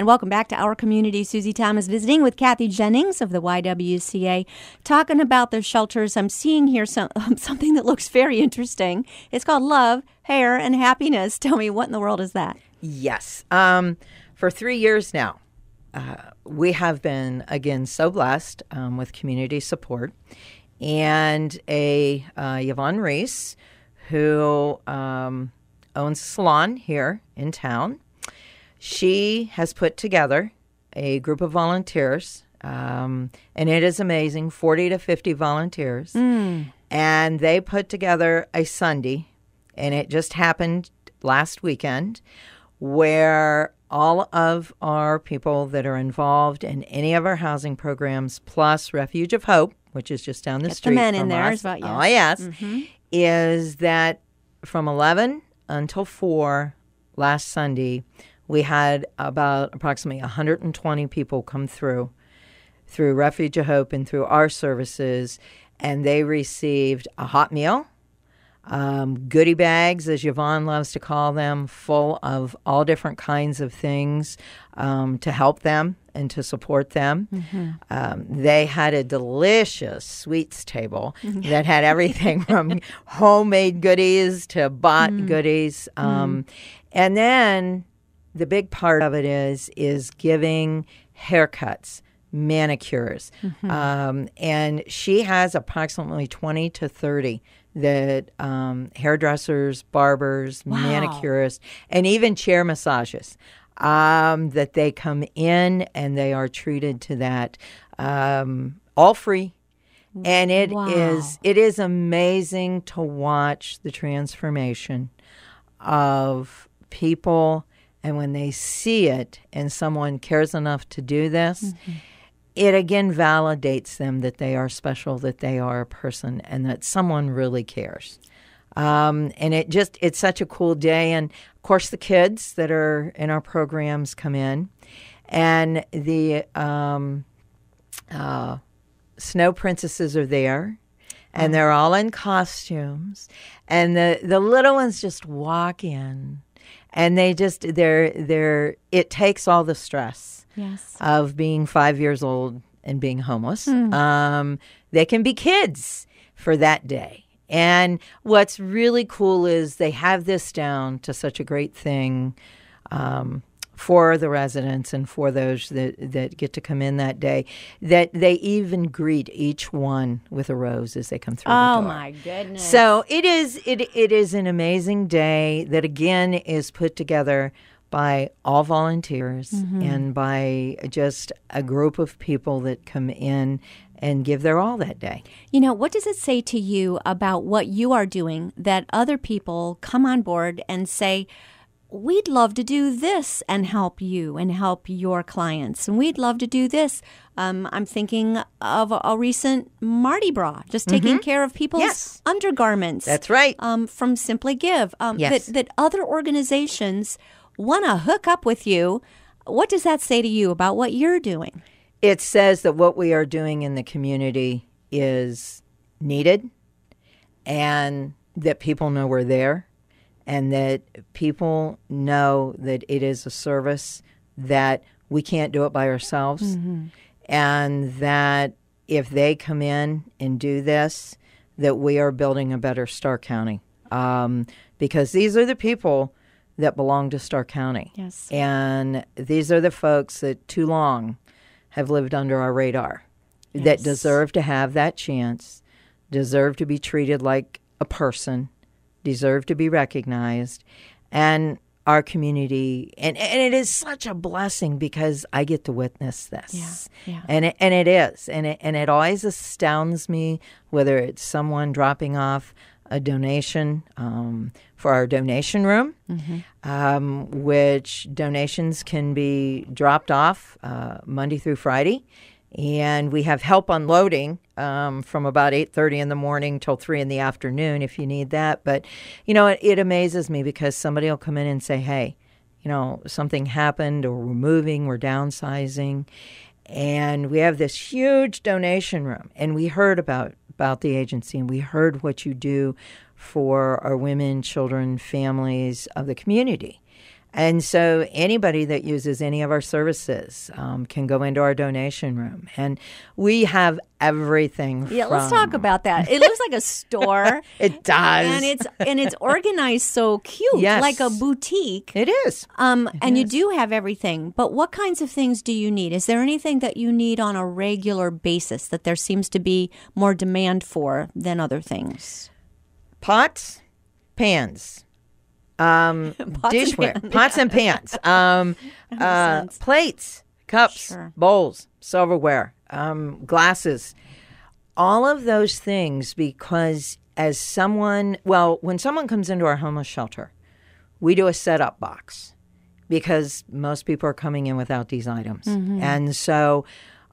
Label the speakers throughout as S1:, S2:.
S1: And welcome back to our community. Susie Thomas visiting with Kathy Jennings of the YWCA, talking about the shelters. I'm seeing here some, something that looks very interesting. It's called Love, Hair, and Happiness. Tell me, what in the world is that?
S2: Yes. Um, for three years now, uh, we have been, again, so blessed um, with community support. And a uh, Yvonne Reese, who um, owns a salon here in town, she has put together a group of volunteers, um, and it is amazing 40 to 50 volunteers.
S1: Mm.
S2: And they put together a Sunday, and it just happened last weekend, where all of our people that are involved in any of our housing programs, plus Refuge of Hope, which is just down the
S1: Get the
S2: street
S1: men in there
S2: us,
S1: well, yes.
S2: oh yes,
S1: Mhm.
S2: is that from 11 until 4 last Sunday, we had about approximately 120 people come through through Refuge of Hope and through our services, and they received a hot meal, um, goodie bags, as Yvonne loves to call them, full of all different kinds of things um, to help them and to support them. Um, they had a delicious sweets table that had everything from homemade goodies to bought goodies. Um, And then the big part of it is is giving haircuts manicures. Um, and she has approximately 20 to 30 that um, hairdressers barbers manicurists and even chair massages um, that they come in and they are treated to that um, all free. And it is
S1: Wow.
S2: it is amazing to watch the transformation of people and when they see it and someone cares enough to do this it again validates them that they are special that they are a person and that someone really cares. Um, and it just it's such a cool day. And of course the kids that are in our programs come in. And the um, uh, snow princesses are there. And they're all in costumes. And the the little ones just walk in and they just they're they're it takes all the stress
S1: Yes.
S2: of being five years old and being homeless. Um, they can be kids for that day. And what's really cool is they have this down to such a great thing um, for the residents and for those that, that get to come in that day that they even greet each one with a rose as they come through the
S1: Oh my goodness.
S2: So it is it it is an amazing day that again is put together by all volunteers mm-hmm. and by just a group of people that come in and give their all that day.
S1: You know, what does it say to you about what you are doing that other people come on board and say, We'd love to do this and help you and help your clients. And we'd love to do this. Um, I'm thinking of a, a recent Mardi Gras, just taking care of people's
S2: Yes.
S1: undergarments.
S2: That's right.
S1: Um, from Simply Give. Um,
S2: Yes.
S1: that, that other organizations want to hook up with you. What does that say to you about what you're doing?
S2: It says that what we are doing in the community is needed and that people know we're there and that people know that it is a service that we can't do it by ourselves. And that if they come in and do this that we are building a better Stark County. Um, because these are the people that belong to Stark County.
S1: Yes.
S2: and these are the folks that too long have lived under our radar that deserve to have that chance, deserve to be treated like a person, deserve to be recognized. And our community, and, and it is such a blessing because I get to witness this.
S1: Yeah, yeah.
S2: And, it, and it is. And it, and it always astounds me whether it's someone dropping off a donation um, for our donation room, um, which donations can be dropped off uh, Monday through Friday. And we have help unloading um, from about 8.30 in the morning till 3 in the afternoon if you need that. But, you know, it, it amazes me because somebody will come in and say, hey, you know, something happened or we're moving, we're downsizing. And we have this huge donation room. And we heard about, about the agency and we heard what you do for our women, children, families of the community. And so anybody that uses any of our services um, can go into our donation room. And we have everything.
S1: Yeah, let's talk about that. It looks like a store.
S2: It does.
S1: and it's and it's organized so cute,
S2: Yes.
S1: like a boutique.
S2: It is.
S1: Um, and you do have everything, but what kinds of things do you need? Is there anything that you need on a regular basis that there seems to be more demand for than other things?
S2: Pots, pans, um,
S1: Pots and
S2: dishware,
S1: pans.
S2: pots and pans, um, uh, plates, cups,
S1: Sure.
S2: bowls, silverware, um, glasses, all of those things. Because as someone, well, when someone comes into our homeless shelter, we do a setup box because most people are coming in without these items, and so.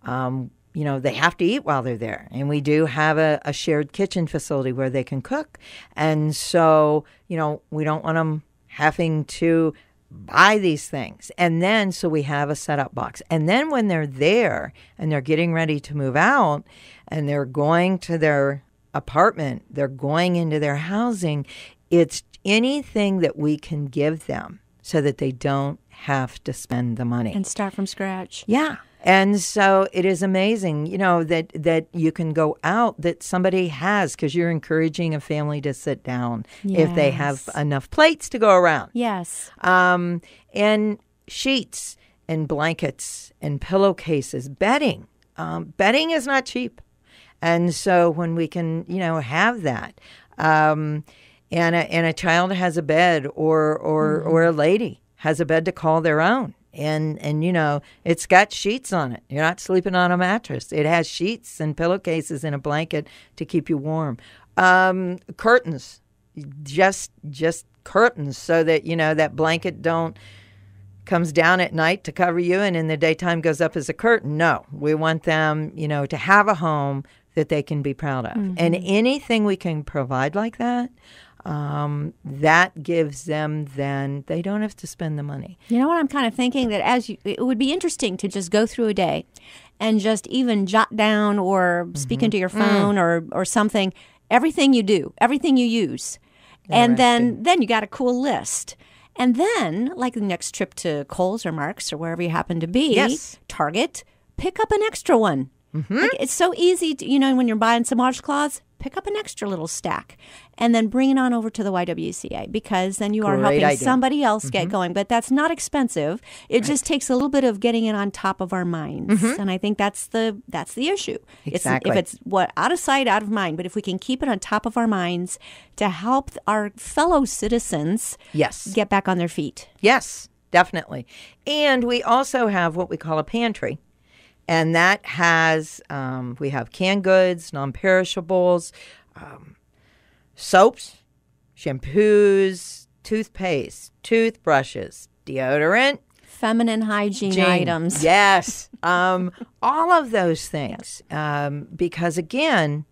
S2: Um, you know, they have to eat while they're there. And we do have a, a shared kitchen facility where they can cook. And so, you know, we don't want them having to buy these things. And then, so we have a setup box. And then when they're there and they're getting ready to move out and they're going to their apartment, they're going into their housing, it's anything that we can give them so that they don't have to spend the money.
S1: And start from scratch.
S2: Yeah. And so it is amazing, you know, that that you can go out that somebody has because you're encouraging a family to sit down if they have enough plates to go around.
S1: Yes.
S2: Um, and sheets and blankets and pillowcases, bedding. Um, bedding is not cheap. And so when we can, you know, have that, um, and a, and a child has a bed or or or a lady has a bed to call their own. And and you know it's got sheets on it. You're not sleeping on a mattress. It has sheets and pillowcases and a blanket to keep you warm. Um, curtains, just just curtains, so that you know that blanket don't comes down at night to cover you and in the daytime goes up as a curtain. No, we want them, you know, to have a home that they can be proud of. And anything we can provide like that, um, that gives them then they don't have to spend the money.
S1: You know what I'm kind of thinking that as you, it would be interesting to just go through a day and just even jot down or mm-hmm. speak into your mm. phone or or something everything you do, everything you use. And then then you got a cool list. And then like the next trip to Kohl's or Marc's or wherever you happen to be,
S2: Yes.
S1: Target, pick up an extra one. Mm-hmm. Like, it's so easy to, you know, when you're buying some washcloths, pick up an extra little stack and then bring it on over to the YWCA because then you are helping
S2: idea.
S1: somebody else get mm-hmm. going. But that's not expensive. It just takes a little bit of getting it on top of our minds, mm-hmm. and I think that's the that's the issue.
S2: Exactly.
S1: It's, if it's what out of sight, out of mind. But if we can keep it on top of our minds to help our fellow citizens
S2: Yes.
S1: get back on their feet.
S2: Yes, definitely. And we also have what we call a pantry. And that has, um, we have canned goods, non perishables, um, soaps, shampoos, toothpaste, toothbrushes, deodorant,
S1: Feminine hygiene
S2: Jane,
S1: items.
S2: Yes. Um, all of those things. Um, because again,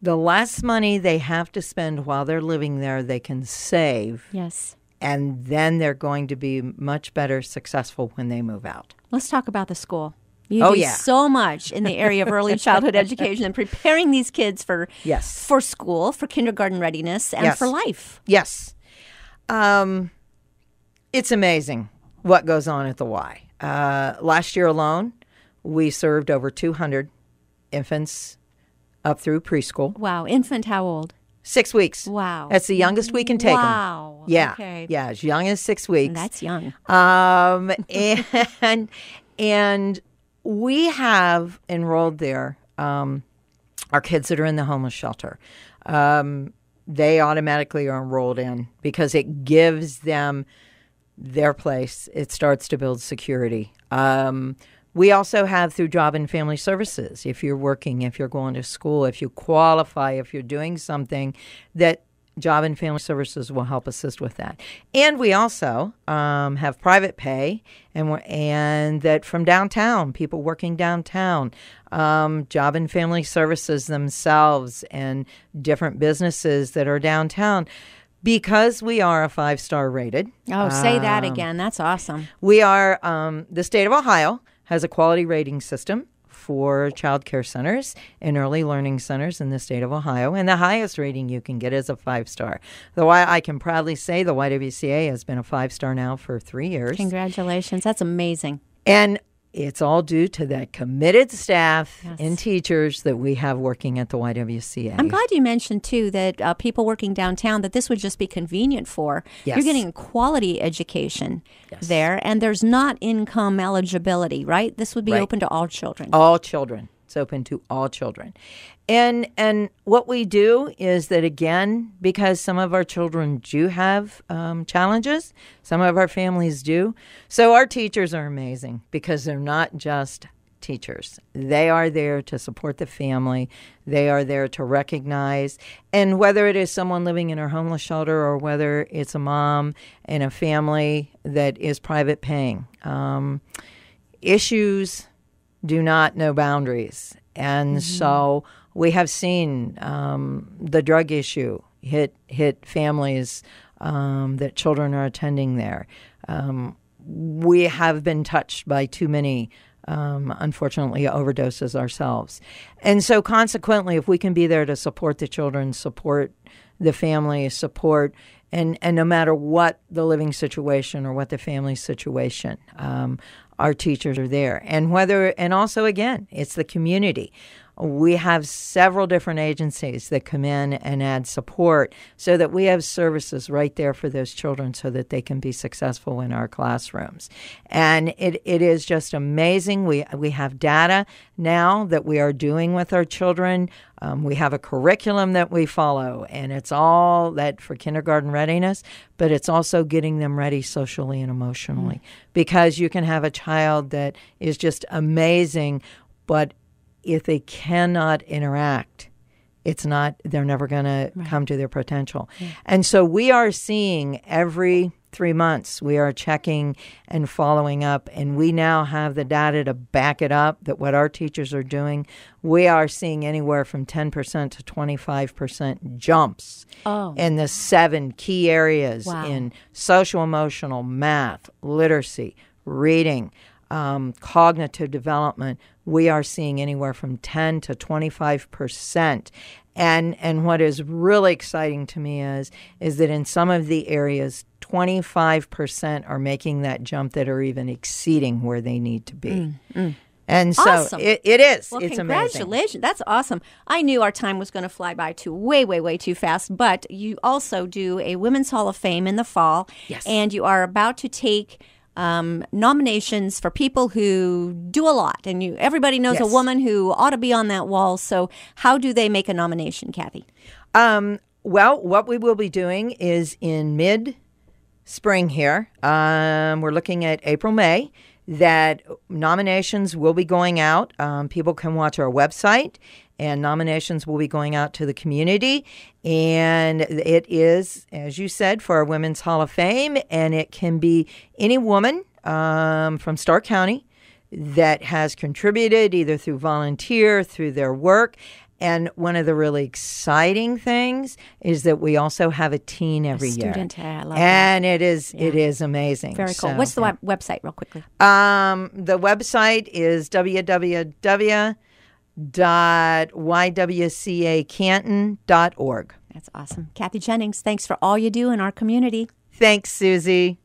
S2: the less money they have to spend while they're living there, they can save.
S1: Yes.
S2: And then they're going to be much better successful when they move out.
S1: Let's talk about the school. You
S2: Oh,
S1: do
S2: yeah.
S1: so much in the area of early childhood education and preparing these kids for
S2: Yes.
S1: for school, for kindergarten readiness, and
S2: Yes.
S1: for life.
S2: Yes. Um, it's amazing what goes on at the Y. Uh, last year alone, we served over 200 infants up through preschool.
S1: Wow, infant, how old?
S2: Six weeks.
S1: Wow.
S2: That's the youngest we can take.
S1: Wow.
S2: Yeah.
S1: Okay.
S2: Yeah, as young as six weeks.
S1: That's young.
S2: Um, and and we have enrolled there um, our kids that are in the homeless shelter. Um, they automatically are enrolled in because it gives them their place. It starts to build security. Um, we also have through Job and Family Services, if you're working, if you're going to school, if you qualify, if you're doing something, that Job and Family Services will help assist with that. And we also um, have private pay, and we're, and that from downtown, people working downtown, um, Job and Family Services themselves, and different businesses that are downtown. Because we are a five star rated,
S1: Oh, say that
S2: Um,
S1: again. That's awesome.
S2: we are, um, the state of Ohio has a quality rating system for child care centers and early learning centers in the state of Ohio. And the highest rating you can get is a five star. Though I, I can proudly say the YWCA has been a five star now for three years.
S1: Congratulations. That's amazing.
S2: And it's all due to that committed staff yes. and teachers that we have working at the YWCA.
S1: I'm glad you mentioned too that uh, people working downtown that this would just be convenient for. Yes. You're getting quality education yes. there, and there's not income eligibility, right? This would be right. open to all children.
S2: All children. It's open to all children. And and what we do is that again, because some of our children do have um, challenges, some of our families do. So our teachers are amazing because they're not just teachers. They are there to support the family. They are there to recognize, and whether it is someone living in a homeless shelter or whether it's a mom in a family that is private paying, um, issues do not know boundaries. And mm-hmm. so we have seen um, the drug issue hit hit families um, that children are attending there. Um, we have been touched by too many, um, unfortunately, overdoses ourselves. And so, consequently, if we can be there to support the children, support the family, support and and no matter what the living situation or what the family situation, um, our teachers are there. And whether, and also again, it's the community. We have several different agencies that come in and add support so that we have services right there for those children so that they can be successful in our classrooms. And it, it is just amazing. We, we have data now that we are doing with our children. Um, we have a curriculum that we follow, and it's all that for kindergarten readiness, but it's also getting them ready socially and emotionally. Mm. Because you can have a child that is just amazing, but if they cannot interact, it's not, they're never going right. to come to their potential. Yeah. And so we are seeing every three months, we are checking and following up, and we now have the data to back it up that what our teachers are doing, we are seeing anywhere from 10% to 25% jumps oh. in the seven key areas wow. in social emotional, math, literacy, reading um, cognitive development, we are seeing anywhere from 10 to 25 percent. And and what is really exciting to me is is that in some of the areas, 25 percent are making that jump that are even exceeding where they need to be. Mm, mm. And so
S1: awesome.
S2: it, it is.
S1: Well,
S2: it's
S1: congratulations.
S2: Amazing.
S1: That's awesome. I knew our time was going to fly by too way, way, way too fast. But you also do a Women's Hall of Fame in the fall.
S2: Yes.
S1: And you are about to take um, nominations for people who do a lot, and you everybody knows yes. a woman who ought to be on that wall. So, how do they make a nomination, Kathy?
S2: Um, well, what we will be doing is in mid spring here. Um, we're looking at April, May. That nominations will be going out. Um, people can watch our website and nominations will be going out to the community. And it is, as you said, for our Women's Hall of Fame, and it can be any woman um, from Stark County that has contributed either through volunteer, through their work. And one of the really exciting things is that we also have a teen every
S1: a student,
S2: year.
S1: I love
S2: and
S1: that.
S2: it is yeah. it is amazing.
S1: Very cool. So, What's the yeah. website, real quickly?
S2: Um, the website is www dot ywcacanton.org.
S1: That's awesome. Kathy Jennings, thanks for all you do in our community.
S2: Thanks, Susie.